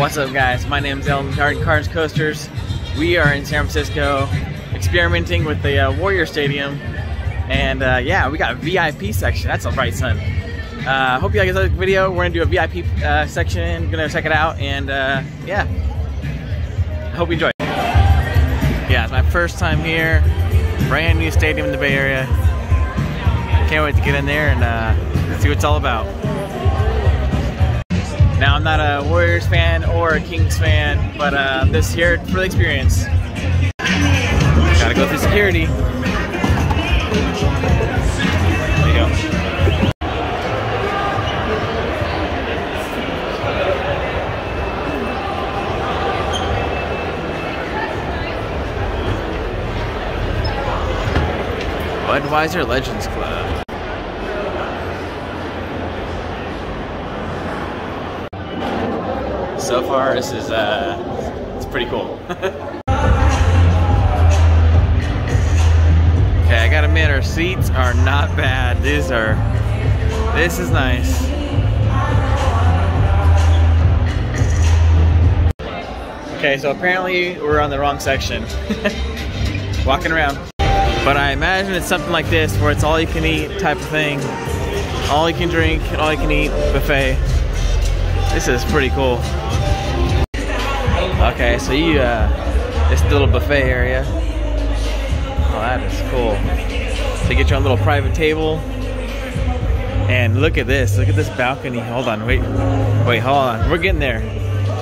What's up guys? My name is Eldon Garden Cars Coasters. We are in San Francisco experimenting with the uh, Warrior Stadium. And uh, yeah, we got a VIP section. That's a right, son. Uh, hope you like the video. We're gonna do a VIP uh, section. Gonna check it out and uh, yeah. Hope you enjoy. Yeah, it's my first time here. Brand new stadium in the Bay Area. Can't wait to get in there and uh, see what it's all about. Now, I'm not a Warriors fan or a Kings fan, but uh, I'm here for the experience. Gotta go through security. There you go. Budweiser Legends Club. This is uh, it's pretty cool. okay, I gotta admit, our seats are not bad. These are, this is nice. Okay, so apparently we're on the wrong section. Walking around. But I imagine it's something like this where it's all you can eat type of thing. All you can drink, all you can eat buffet. This is pretty cool. Okay, so you, uh, this little buffet area. Oh, that is cool. So you get your own little private table. And look at this, look at this balcony. Hold on, wait, wait, hold on. We're getting there.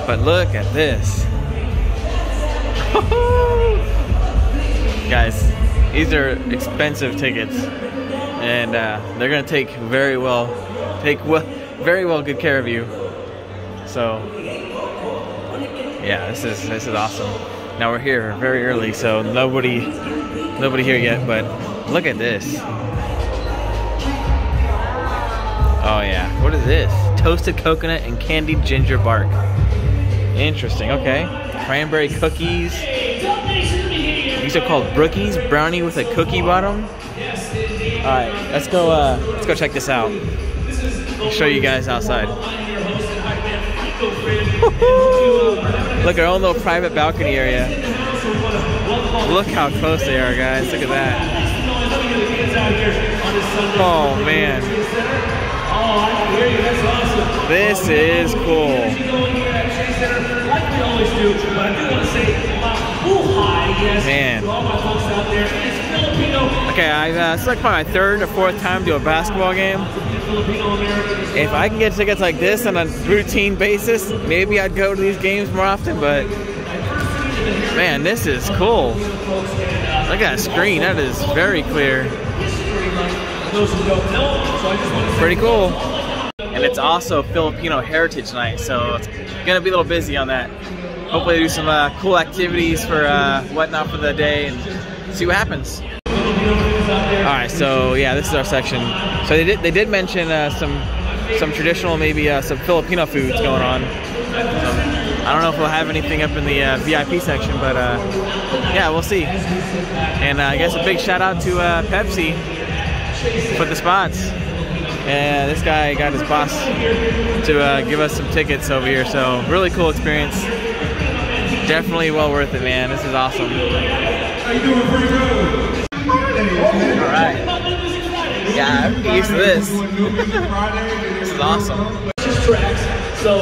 But look at this. Guys, these are expensive tickets. And uh, they're gonna take very well, take well, very well good care of you. So yeah, this is this is awesome. Now we're here very early, so nobody nobody here yet, but look at this. Oh yeah, what is this? Toasted coconut and candied ginger bark. Interesting, okay. Cranberry cookies. These are called brookies, brownie with a cookie bottom. Alright, let's go uh let's go check this out. I'll show you guys outside. Look, at our own little private balcony area. Look how close they are, guys. Look at that. Oh, man. This is cool. Man. Okay, I, uh, it's like my third or fourth time to a basketball game. If I can get tickets like this on a routine basis, maybe I'd go to these games more often, but man, this is cool. Look at that screen, that is very clear. Pretty cool. And it's also Filipino Heritage Night, so it's gonna be a little busy on that. Hopefully do some uh, cool activities for uh, whatnot for the day and see what happens. All right, so yeah, this is our section. So they did they did mention uh, some some traditional, maybe uh, some Filipino foods going on. So, I don't know if we'll have anything up in the uh, VIP section, but uh, yeah, we'll see. And uh, I guess a big shout out to uh, Pepsi for the spots. And this guy got his boss to give us some tickets over here, so really cool experience. Definitely well worth it, man. This is awesome. Alright. Yeah, Used to this. this is awesome.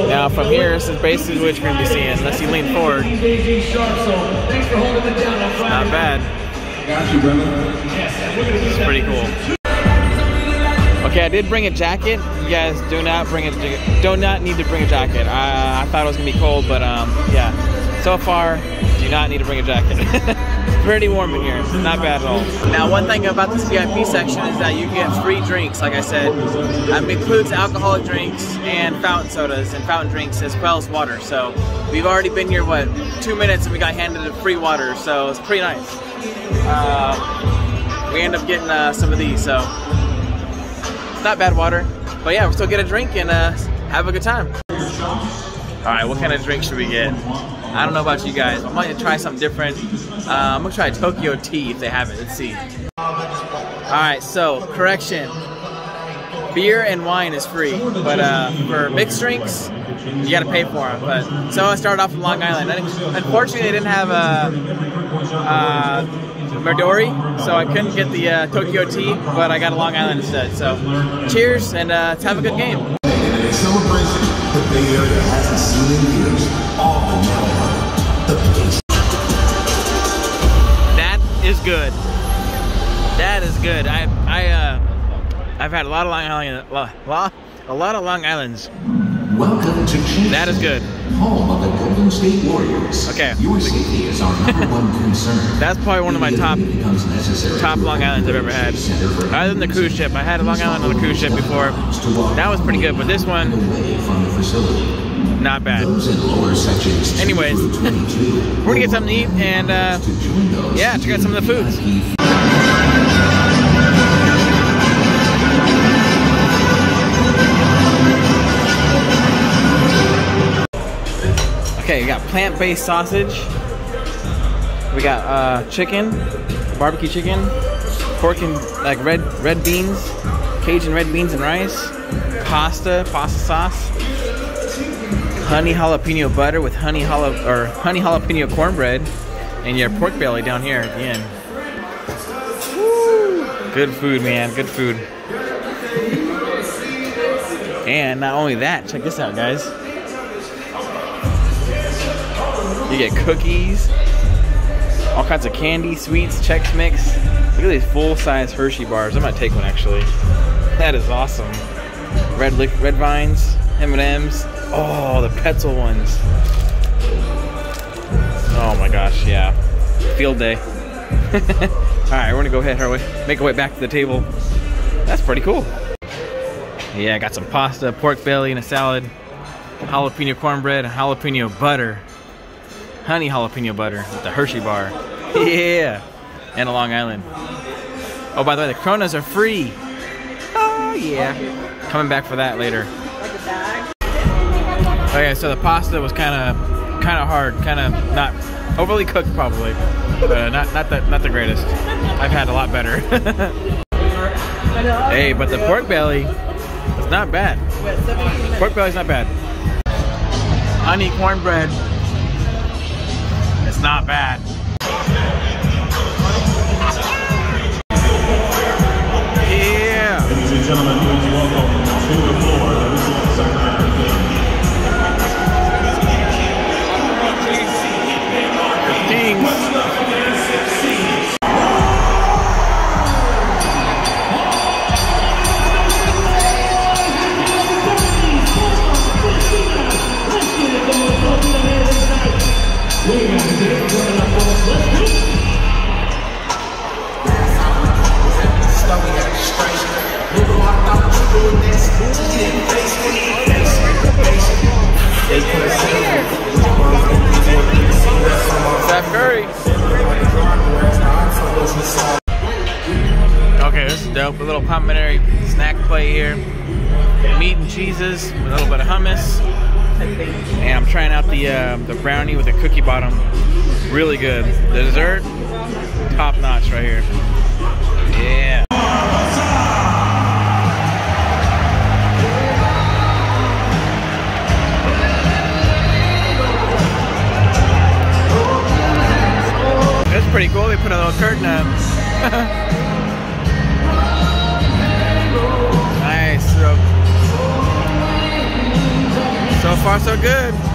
Now from here, this is basically what you're to be seeing, unless you lean forward. It's not bad. It's pretty cool. Okay, I did bring a jacket. You guys do not bring a do not need to bring a jacket. I, I thought it was gonna be cold, but um, yeah. So far, do not need to bring a jacket. pretty warm in here. It's not bad at all. Now, one thing about this VIP section is that you get free drinks, like I said. Um, includes alcoholic drinks and fountain sodas and fountain drinks as well as water. So we've already been here, what, two minutes and we got handed a free water. So it's pretty nice. Uh, we end up getting uh, some of these, so it's not bad water. But yeah, we'll still get a drink and uh, have a good time. All right, what kind of drink should we get? I don't know about you guys. Going to try something different. Uh, I'm going to try Tokyo tea if they have it. Let's see. All right, so correction. Beer and wine is free, but uh, for mixed drinks, you got to pay for them. But so I started off with Long Island. Unfortunately, they didn't have a. Uh, Midori, so I couldn't get the uh, Tokyo tea, but I got a Long Island instead. So, cheers and uh, have a good game. Bay Area hasn't seen in years, good. That is good. I I uh I've had a lot of Long Island, a lot, a lot of Long Islands. Welcome to Kansas, That is good. home of the Golden State Warriors. Okay. Your safety is our number one concern. That's probably one of my top Immediately becomes necessary top Long Islands I've ever had. Other than the cruise ship, I had a Long Island on a cruise ship before. That was pretty good, but this one away from the facility. not bad. Those in lower sections two Anyways, We're gonna get something to eat and uh, to join those yeah, check out some of the foods. Okay, we got plant-based sausage. We got uh, chicken, barbecue chicken, pork and like red red beans, Cajun red beans and rice, pasta, pasta sauce, honey jalapeno butter with honey jala or honey jalapeno cornbread, and your pork belly down here at the end. Good food, man. Good food. And not only that, check this out, guys. You get cookies, all kinds of candy, sweets, Chex Mix. Look at these full-size Hershey bars. I'm gonna take one actually. That is awesome. Red red vines, M&Ms. Oh, the pretzel ones. Oh my gosh, yeah. Field day. all right, we're gonna go ahead our way, make our way back to the table. That's pretty cool. Yeah, I got some pasta, pork belly, and a salad. Jalapeno cornbread, and jalapeno butter honey jalapeno butter with the Hershey bar. Yeah, and a Long Island. Oh, by the way, the Coronas are free. Oh yeah, coming back for that later. Okay, so the pasta was kind of, kind of hard, kind of not overly cooked, probably, but uh, not not the not the greatest. I've had a lot better. hey, but the pork belly is not bad. Pork belly's not bad. Honey cornbread it's not bad. Yeah. Ladies and gentlemen, please welcome here. Meat and cheeses, with a little bit of hummus. And I'm trying out the uh, the brownie with a cookie bottom. Really good. The dessert, top notch right here. Yeah. That's pretty cool. They put a little curtain up. far, so good.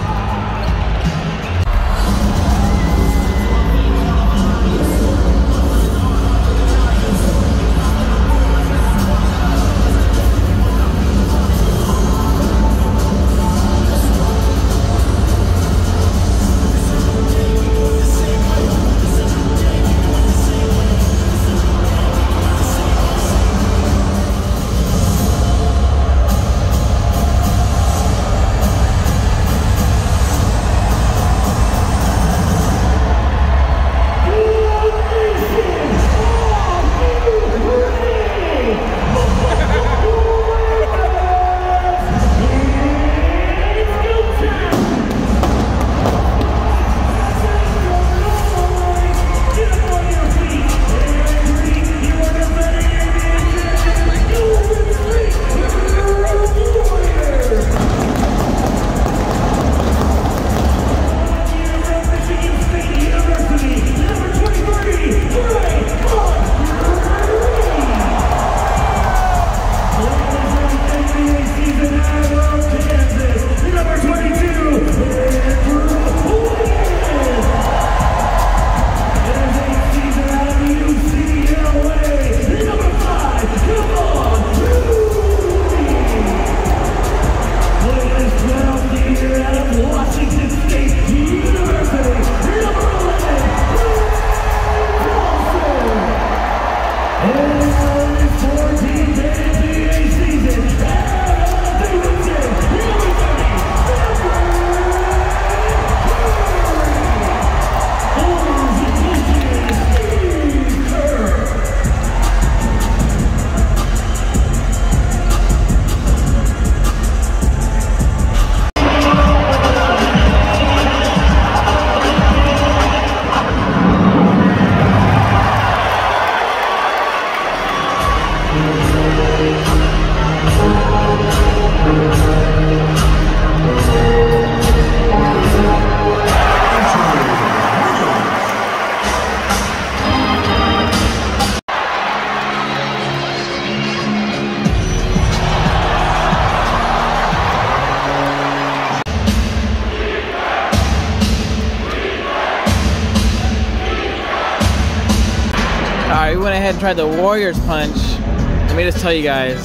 Tried the Warriors Punch. Let me just tell you guys,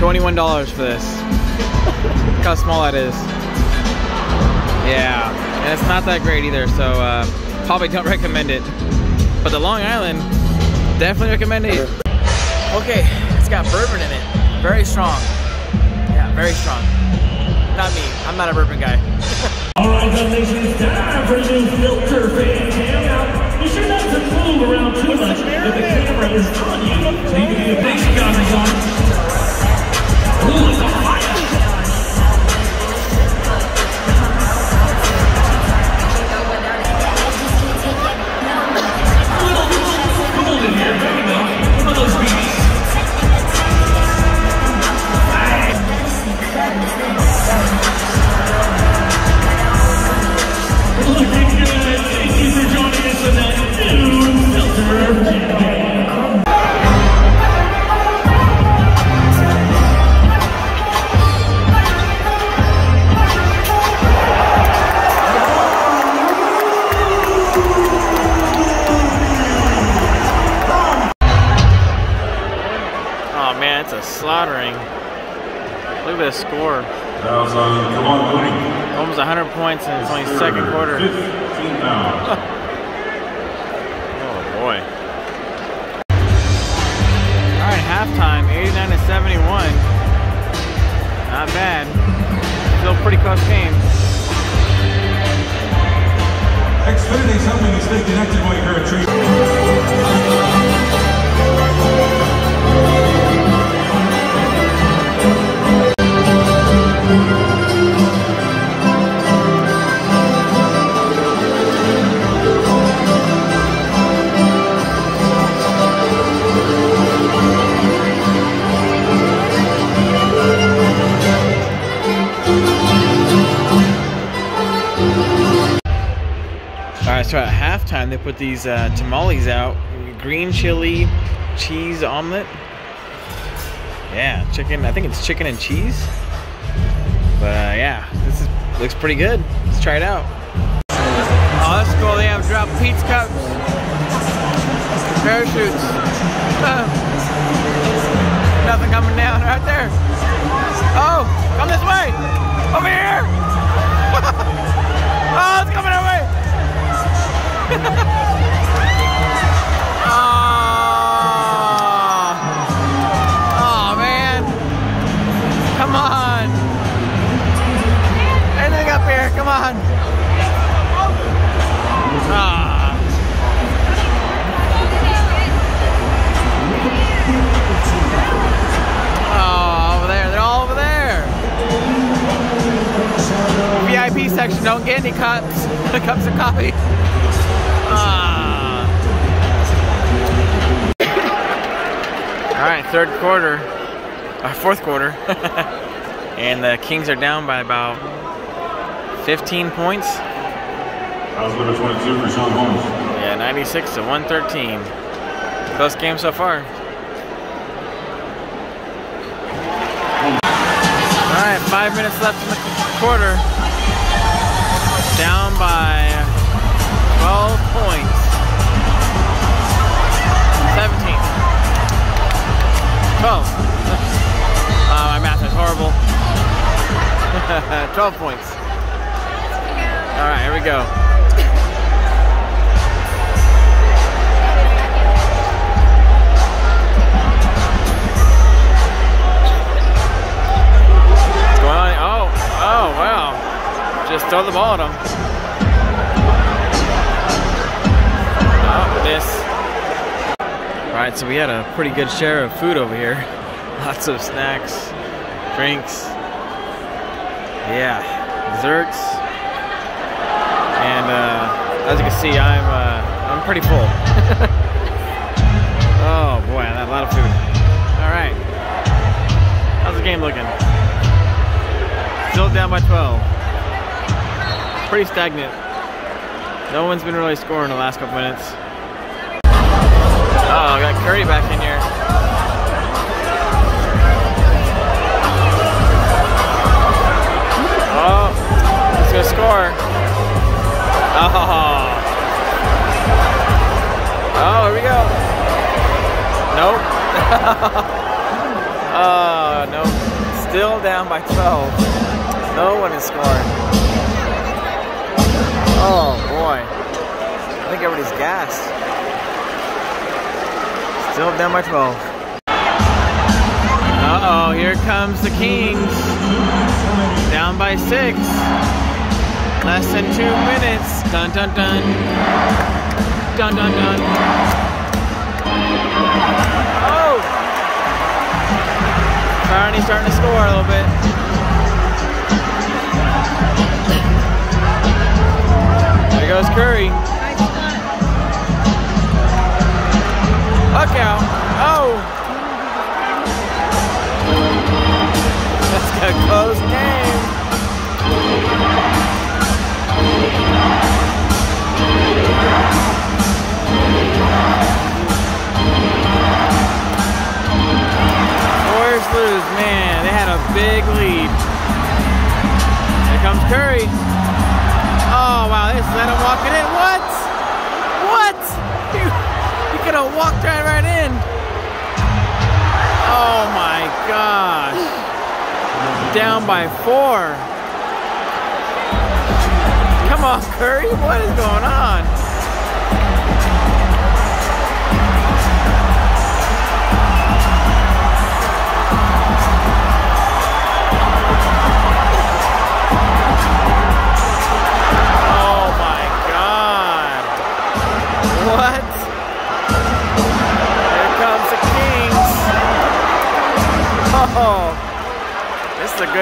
$21 for this. Look how small that is. Yeah, and it's not that great either, so uh, probably don't recommend it. But the Long Island, definitely recommend it. Okay, it's got bourbon in it. Very strong. Yeah, very strong. Not me, I'm not a bourbon guy. All right, time for filter fan cam. Now, you should not to move around too much if the camera is on you. So you can do basic goggles on. Ooh, slaughtering. Look at this score. That was on, come on, Moody. Almost 100 points in only second quarter. put these uh, tamales out. Green chili cheese omelet. Yeah, chicken. I think it's chicken and cheese. But uh, yeah, this is looks pretty good. Let's try it out. Oh, that's cool. They have drop pizza cups, parachutes. Nothing coming down right there. Oh, come this way. Over here. oh, it's coming our way. Oh. oh man. Come on. Anything up here? Come on. Ah. Oh, over there. They're all over there. VIP section. Don't get any cups. cups of coffee. All right, third quarter, uh, fourth quarter, and the Kings are down by about 15 points. Was number 22 for Sean Holmes. Yeah, 96 to 113. Close game so far. All right, five minutes left in the quarter. Down by 12 points. 12. Uh, my math is horrible. 12 points. All right, here we go. Oh, oh, wow. Just throw the ball at him. Oh, this. All right, so we had a pretty good share of food over here. Lots of snacks, drinks, yeah, desserts, and uh, as you can see, I'm uh, I'm pretty full. oh boy, a lot of food. All right, how's the game looking? Still down by 12. Pretty stagnant. No one's been really scoring the last couple minutes. Oh, I got Curry back in here. Oh, he's gonna score. Oh. Oh, here we go. Nope. oh, nope. Still down by 12. No one is scoring. Oh, boy. I think everybody's gassed. Still down by 12. Uh-oh, here comes the Kings. Down by six. Less than two minutes. Dun dun dun. Dun dun dun. Oh! Barney's starting to score a little bit. There goes Curry. Look out. Oh! That's a close game. Warriors lose. Man, they had a big lead. Here comes Curry. Oh, wow. They just let him walk it in. Have walked right, right in. Oh, my gosh. Down by four. Come on, Curry. What is going on?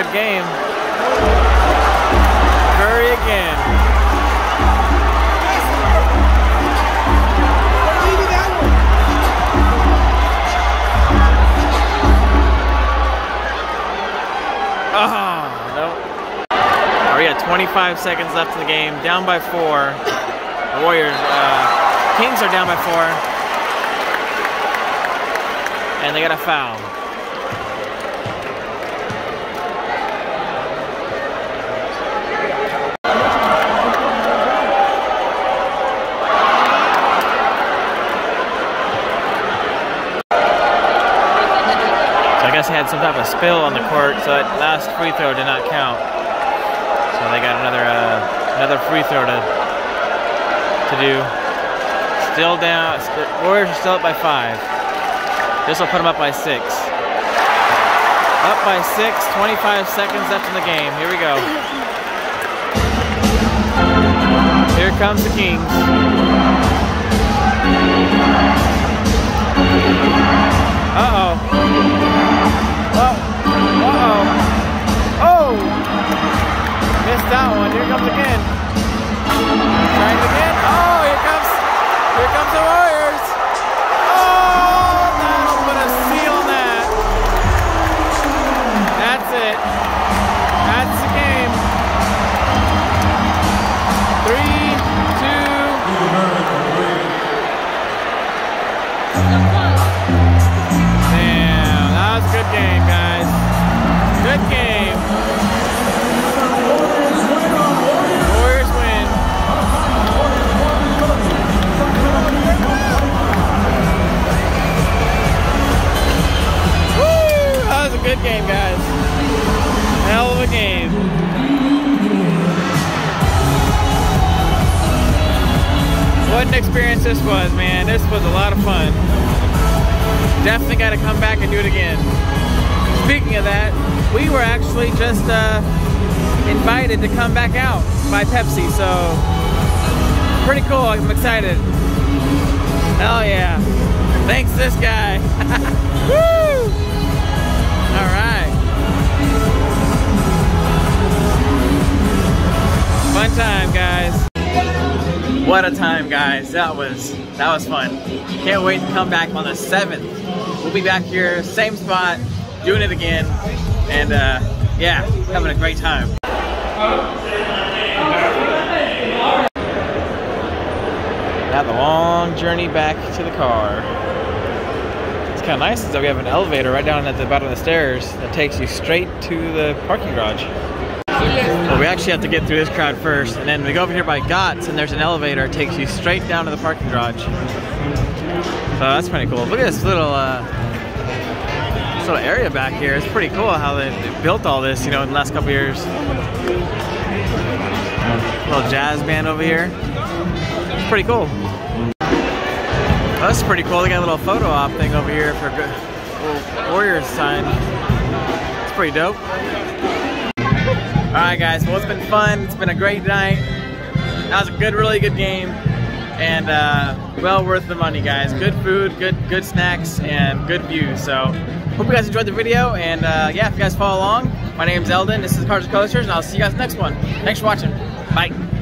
Good game. Curry again. Oh, no. Oh, we got 25 seconds left in the game. Down by four. The Warriors, uh, Kings are down by four. And they got a foul. Had some type of spill on the court, so that last free throw did not count. So they got another uh, another free throw to to do. Still down. Warriors are still up by five. This will put them up by six. Up by six. 25 seconds left in the game. Here we go. Here comes the Kings. Uh-oh. Experience this was, man. This was a lot of fun. Definitely got to come back and do it again. Speaking of that, we were actually just uh, invited to come back out by Pepsi, so pretty cool. I'm excited. Hell yeah. Thanks this guy. Woo! All right. Fun time, guys. What a time, guys. That was that was fun. Can't wait to come back on the 7th. We'll be back here, same spot, doing it again. And uh, yeah, having a great time. Now the long journey back to the car. It's kind of nice that we have an elevator right down at the bottom of the stairs that takes you straight to the parking garage. Well, we actually have to get through this crowd first, and then we go over here by Gott's, and there's an elevator that takes you straight down to the parking garage. So that's pretty cool. Look at this little uh, this little area back here. It's pretty cool how they, they built all this, you know, in the last couple years. Little jazz band over here. It's pretty cool. That's pretty cool. They got a little photo op thing over here for a Warriors sign. It's pretty dope. Alright guys, well it's been fun. It's been a great night. That was a good, really good game. And uh, well worth the money guys. Good food, good good snacks, and good views. So hope you guys enjoyed the video. And uh, yeah, if you guys follow along, my name's Eldon. This is Cards Coasters, and I'll see you guys next one. Thanks for watching. Bye.